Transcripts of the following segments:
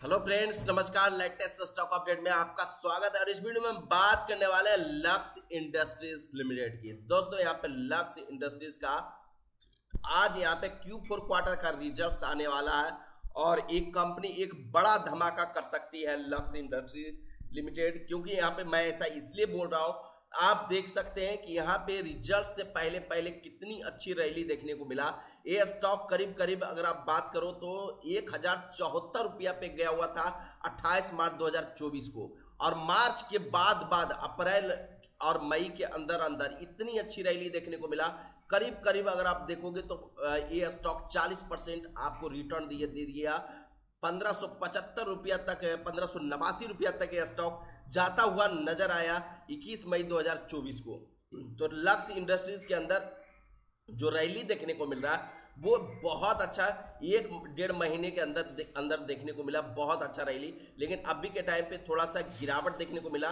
Hello friends नमस्कार latest stock update में आपका स्वागत है और इस वीडियो में हम बात करने वाले हैं लक्स इंडस्ट्रीज़ लिमिटेड की। दोस्तों, यहाँ पे लक्स इंडस्ट्रीज़ का आज यहाँ पे क्यू फोर क्वार्टर का रिज़ल्ट आने वाला है और एक कंपनी एक बड़ा धमाका कर सकती है लक्स इंडस्ट्रीज़ लिमिटेड क्योंकि यहाँ पे मैं ऐसा इसलिए बोल रहा हूँ आप देख सकते हैं कि यहाँ पे रिज़ल्ट से पहले पहले कितनी अच्छी रैली देखने को मिला। ये स्टॉक करीब करीब अगर आप बात करो तो एक हज़ार चौहत्तर रुपया पे गया हुआ था 28 मार्च 2024 को। और मार्च के बाद बाद, अप्रैल और मई के अंदर अंदर इतनी अच्छी रैली देखने को मिला। करीब करीब अगर आप देखोगे तो ये स्टॉक 40 परसेंट आपको रिटर्न दिए, दे दिया। पंद्रह सौ पचहत्तर रुपया तक पंद्रह सौ नवासी रुपया तक ये स्टॉक जाता हुआ नज़र आया 21 मई 2024 को। तो लक्स इंडस्ट्रीज़ के अंदर जो रैली देखने को मिल रहा है वो बहुत अच्छा एक डेढ़ महीने के अंदर दे, अंदर देखने को मिला बहुत अच्छा रैली लेकिन अभी के टाइम पे थोड़ा सा गिरावट देखने को मिला।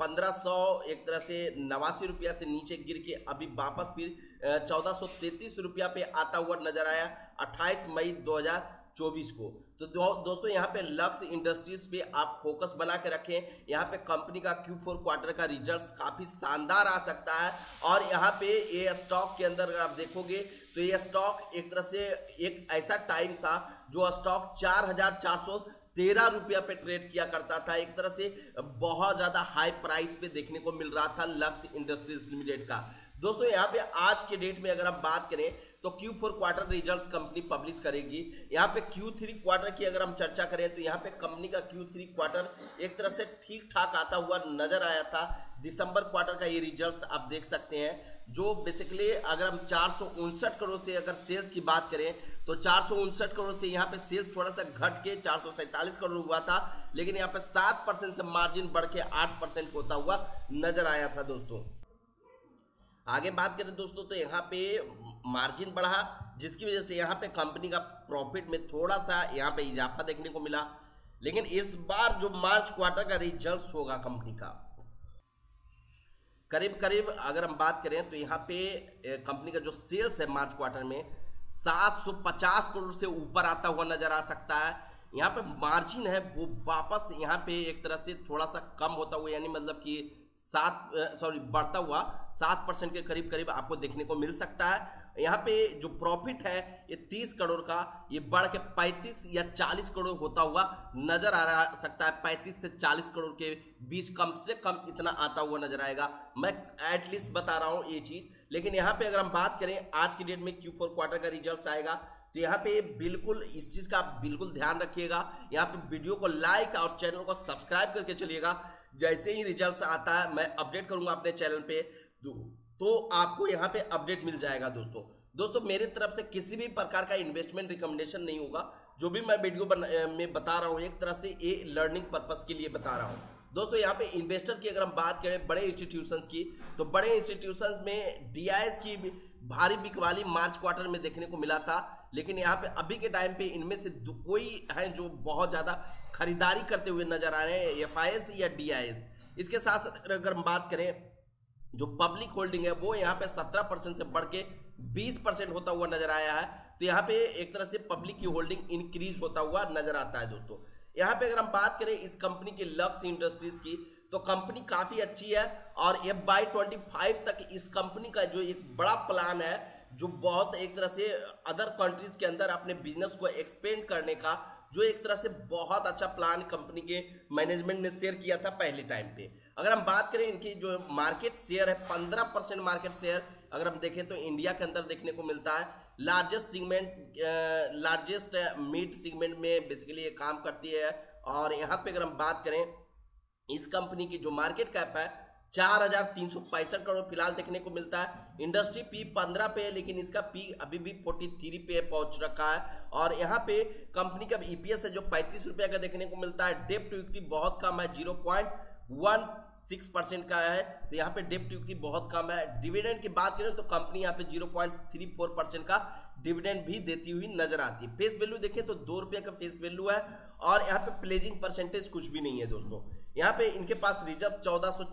पंद्रह सौ एक तरह से नवासी रुपया से नीचे गिर के अभी वापस फिर चौदह सौ तैतीस रुपया पे आता हुआ नज़र आया। 28 मई 2000 चौबीस को। तो दो, दोस्तों यहाँ पे लक्स इंडस्ट्रीज़ पे आप फोकस बना के रखें। यहाँ पे कंपनी का क्यू फोर क्वार्टर का रिज़ल्ट काफ़ी शानदार आ सकता है। और यहाँ पे ये स्टॉक के अंदर अगर आप देखोगे तो ये स्टॉक एक तरह से एक ऐसा टाइम था जो स्टॉक चार हज़ार चार सौ तेरह रुपया पे ट्रेड किया करता था। एक तरह से बहुत ज़्यादा हाई प्राइस पे देखने को मिल रहा था लक्स इंडस्ट्रीज़ लिमिटेड का। दोस्तों यहाँ पे आज के डेट में अगर आप बात करें तो Q four quarter result company publish करेगी। यहाँ पे क्यू थ्री क्वार्टर की अगर हम चर्चा करें तो यहाँ पे कंपनी का क्यू थ्री क्वार्टर एक तरह से ठीक ठाक आता हुआ नज़र आया था। दिसंबर क्वार्टर का ये रिज़ल्ट आप देख सकते हैं, जो बेसिकली अगर हम चार सौ उनसठ करोड़ से अगर सेल्स की बात करें तो चार सौ उनसठ करोड़ से यहाँ पे सेल्स थोड़ा सा घट के चार सौ सैंतालीस करोड़ हुआ था, लेकिन यहाँ पे सात परसेंट से मार्जिन बढ़ के आठ परसेंट होता हुआ नज़र आया था दोस्तों। आगे बात करें दोस्तों तो यहाँ पे मार्जिन बढ़ा, जिसकी वजह से यहाँ पे कंपनी का प्रॉफिट में थोड़ा सा यहाँ पे इजाफा देखने को मिला। लेकिन इस बार जो मार्च क्वार्टर का रिज़ल्ट होगा कंपनी का करीब करीब अगर हम बात करें तो यहाँ पे कंपनी का जो सेल्स है मार्च क्वार्टर में 750 करोड़ से ऊपर आता हुआ नज़र आ सकता है। यहाँ पे मार्जिन है वो वापस यहाँ पे एक तरह से थोड़ा सा कम होता हुआ, यानी मतलब कि सात सॉरी बढ़ता हुआ सात परसेंट के करीब करीब आपको देखने को मिल सकता है। यहाँ पे जो प्रॉफिट है, ये तीस करोड़ का, ये बढ़ के पैंतीस या चालीस करोड़ होता हुआ नज़र आ रहा सकता है। पैंतीस से चालीस करोड़ के बीच कम से कम इतना आता हुआ नज़र आएगा। मैं एटलीस्ट बता रहा हूँ ये चीज़। लेकिन यहाँ पे अगर हम बात करें, आज की डेट में क्यू फोर क्वार्टर का रिज़ल्ट आएगा। तो यहाँ पे बिल्कुल इस चीज़ का आप बिल्कुल ध्यान रखिएगा। यहाँ पे वीडियो को लाइक और चैनल को सब्सक्राइब करके चलिएगा। जैसे ही रिज़ल्ट आता है, मैं अपडेट करूँगा अपने चैनल पे। तो आपको यहाँ पे अपडेट मिल जाएगा दोस्तों। दोस्तों, मेरे तरफ़ से किसी भी प्रकार का इन्वेस्टमेंट रिकमेंडेशन नहीं होगा। जो भी मैं वीडियो में बता रहा हूँ, एक तरह से ये लर्निंग पर्पज के लिए बता रहा हूँ। दोस्तों, यहाँ पे इन्वेस्टर की अगर हम बात करें बड़े इंस्टीट्यूशंस की तो बड़े इंस्टीट्यूशंस में डीआईएस की भारी बिकवाली मार्च क्वार्टर में देखने को मिला था, लेकिन यहाँ पे अभी के टाइम पे इनमें से कोई है जो बहुत ज़्यादा खरीदारी करते हुए नज़र आ रहे हैं एफ़ या डीआईएस इसके साथ साथ अगर हम बात करें, जो पब्लिक होल्डिंग है, वो यहाँ पे 17 परसेंट से बढ़ के 20 परसेंट होता हुआ नज़र आया है। तो यहाँ पे एक तरह से पब्लिक की होल्डिंग इंक्रीज होता हुआ नज़र आता है दोस्तों। यहाँ पे अगर हम बात करें इस कंपनी की लक्स इंडस्ट्रीज़ की तो कंपनी काफ़ी अच्छी है और एफ़ बाई ट्वेंटी फाइव तक इस कंपनी का जो एक बड़ा प्लान है, जो बहुत एक तरह से अदर कंट्रीज़ के अंदर अपने बिज़नेस को एक्सपेंड करने का, जो एक तरह से बहुत अच्छा प्लान कंपनी के मैनेजमेंट ने शेयर किया था पहले टाइम पे। अगर हम बात करें इनकी जो मार्केट शेयर है, पंद्रह परसेंट मार्केट शेयर अगर हम देखें तो इंडिया के अंदर देखने को मिलता है। Largest segment largest meat segment में बेसिकली ये काम करती है। और यहाँ पे अगर हम बात करें इस कंपनी की जो मार्केट कैप है, चार हज़ार तीन सौ पैंसठ करोड़ फ़िलहाल देखने को मिलता है। इंडस्ट्री पी पंद्रह पे है, लेकिन इसका पी अभी भी फोर्टी थ्री पे पहुँच रखा है। और यहाँ पे कंपनी का ईपीएस है जो पैंतीस रुपए का देखने को मिलता है। डेप टू इक्विटी बहुत कम है, zero point one six percent का है। तो यहाँ पे डेप्ट इक्विटी बहुत कम है। डिविडेंड की बात करें तो कंपनी यहाँ पे zero point three four percent का डिविडेंड भी देती हुई नज़र आती है। फेस वैल्यू देखें तो दो रुपये का फेस वैल्यू है और यहाँ पे प्लेजिंग परसेंटेज कुछ भी नहीं है दोस्तों। यहाँ पे इनके पास रिज़र्व चौदह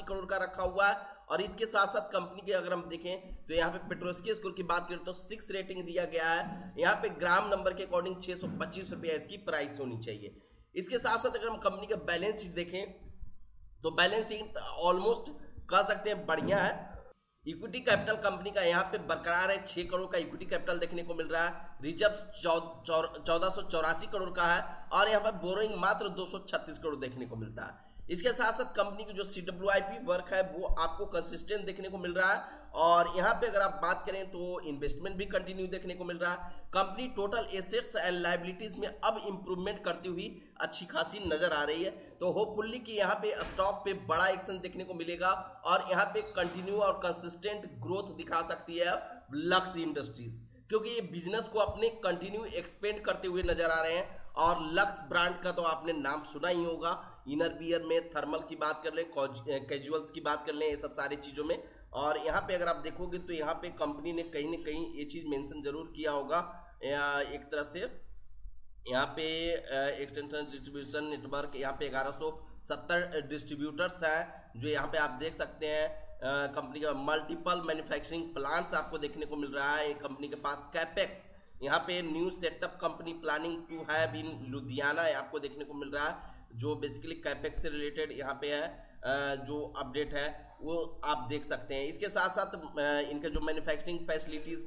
करोड़ का रखा हुआ है और इसके साथ साथ कंपनी के अगर हम देखें तो यहाँ पे पेट्रोस्की स्कोर की बात करें तो सिक्स रेटिंग दिया गया है। यहाँ पे ग्राम नंबर के अकॉर्डिंग छह सौ पच्चीस रुपया इसकी प्राइस होनी चाहिए। इसके साथ साथ अगर हम कंपनी का बैलेंस शीट देखें तो बैलेंस शीट ऑलमोस्ट कह सकते हैं बढ़िया है। इक्विटी कैपिटल कंपनी का यहाँ पे बरकरार है, छह करोड़ का इक्विटी कैपिटल देखने को मिल रहा है। रिज़र्व चौदह सौ चौरासी करोड़ का है और यहाँ पर बोरोइंग मात्र दो सौ छत्तीस करोड़ देखने को मिलता है। इसके साथ साथ कंपनी की जो CWIP वर्क है, वो आपको कंसिस्टेंट देखने को मिल रहा है। और यहाँ पे अगर आप बात करें तो इन्वेस्टमेंट भी कंटिन्यू देखने को मिल रहा है। Company total assets and liabilities में अब इंप्रूवमेंट करती हुई अच्छी खासी नज़र आ रही है। तो होपफुल्ली कि यहाँ पे स्टॉक पे बड़ा एक्शन देखने को मिलेगा और यहाँ पे कंटिन्यू और कंसिस्टेंट ग्रोथ दिखा सकती है लक्स इंडस्ट्रीज़ क्योंकि ये बिज़नेस को अपने कंटिन्यू एक्सपेंड करते हुए नज़र आ रहे हैं और लक्स ब्रांड का तो आपने नाम सुना ही होगा। इनर बियर में थर्मल की बात कर लें कैजुअल्स की बात कर लें, ये सब सारी चीज़ों में। और यहाँ पे अगर आप देखोगे तो यहाँ पे कंपनी ने कहीं ना कहीं ये चीज़ मेंशन ज़रूर किया होगा। एक तरह से यहाँ पे एक्सटेंशन डिस्ट्रीब्यूशन नेटवर्क यहाँ पे 1170 डिस्ट्रीब्यूटर्स हैं, जो यहाँ पे आप देख सकते हैं कंपनी का मल्टीपल मैन्युफैक्चरिंग प्लांट्स आपको देखने को मिल रहा है। कंपनी के पास कैपेक्स यहाँ पे new setup company planning to have in Ludhiana आपको देखने को मिल रहा है, जो बेसिकली कैपेक्स से रिलेटेड यहाँ पे है। जो अपडेट है, वो आप देख सकते हैं। इसके साथ साथ इनके जो मैन्युफैक्चरिंग फैसिलिटीज़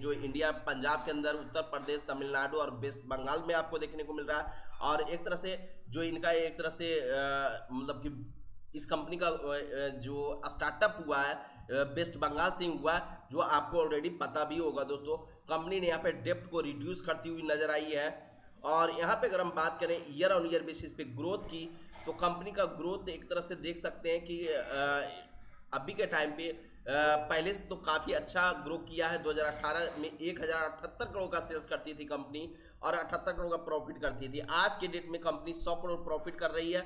जो इंडिया पंजाब के अंदर, उत्तर प्रदेश, तमिलनाडु और वेस्ट बंगाल में आपको देखने को मिल रहा है। और एक तरह से जो इनका एक तरह से मतलब कि इस कंपनी का जो स्टार्टअप हुआ है वेस्ट बंगाल से हुआ है, जो आपको ऑलरेडी पता भी होगा दोस्तों। कंपनी ने यहाँ पे डेप्ट को रिड्यूस करती हुई नज़र आई है। और यहाँ पे अगर हम बात करें ईयर ऑन ईयर बेसिस पे ग्रोथ की तो कंपनी का ग्रोथ एक तरह से देख सकते हैं कि अभी के टाइम पे पहले से तो काफ़ी अच्छा ग्रो किया है। 2018 में एक हज़ार अठहत्तर करोड़ का सेल्स करती थी कंपनी और अठहत्तर करोड़ का प्रॉफिट करती थी। आज के डेट में कंपनी 100 करोड़ प्रॉफिट कर रही है।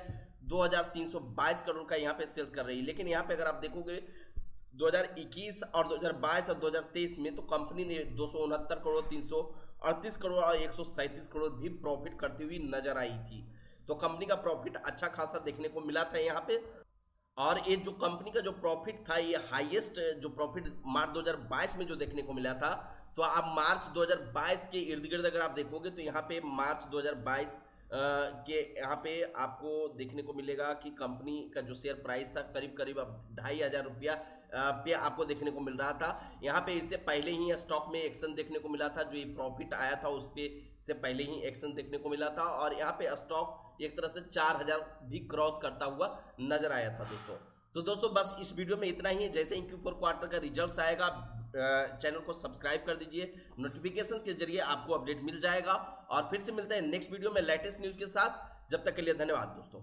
2322 करोड़ का यहाँ पे सेल्स कर रही है। लेकिन यहाँ पे अगर आप देखोगे 2021 और 2022 और 2023 में तो कंपनी ने दो सौ उनहत्तर करोड़, तीन सौ अड़तीस करोड़ और एक करोड़ भी प्रॉफिट करती हुई नज़र आई थी। तो कंपनी का प्रॉफिट अच्छा खासा देखने को मिला था यहाँ पे। और ये जो कंपनी का जो प्रॉफिट था, ये हाईएस्ट जो प्रॉफिट मार्च 2022 में जो देखने को मिला था तो आप मार्च 2022 के इर्द गिर्द अगर आप देखोगे तो यहाँ पे मार्च 2022 के यहाँ पे आपको देखने को मिलेगा कि कंपनी का जो शेयर प्राइस था करीब करीब अब ढाई हज़ार रुपया पे आपको देखने को मिल रहा था। यहाँ पे इससे पहले ही स्टॉक में एक्शन देखने को मिला था, जो ये प्रॉफिट आया था उस पर से पहले ही एक्शन देखने को मिला था। और यहाँ पे स्टॉक एक तरह से चार हज़ार भी क्रॉस करता हुआ नज़र आया था दोस्तों। तो दोस्तों, बस इस वीडियो में इतना ही। है जैसे ही क्यू क्वार्टर का रिज़ल्ट आएगा चैनल को सब्सक्राइब कर दीजिए। नोटिफिकेशन के ज़रिए आपको अपडेट मिल जाएगा। और फिर से मिलते हैं नेक्स्ट वीडियो में लेटेस्ट न्यूज़ के साथ। जब तक के लिए धन्यवाद दोस्तों।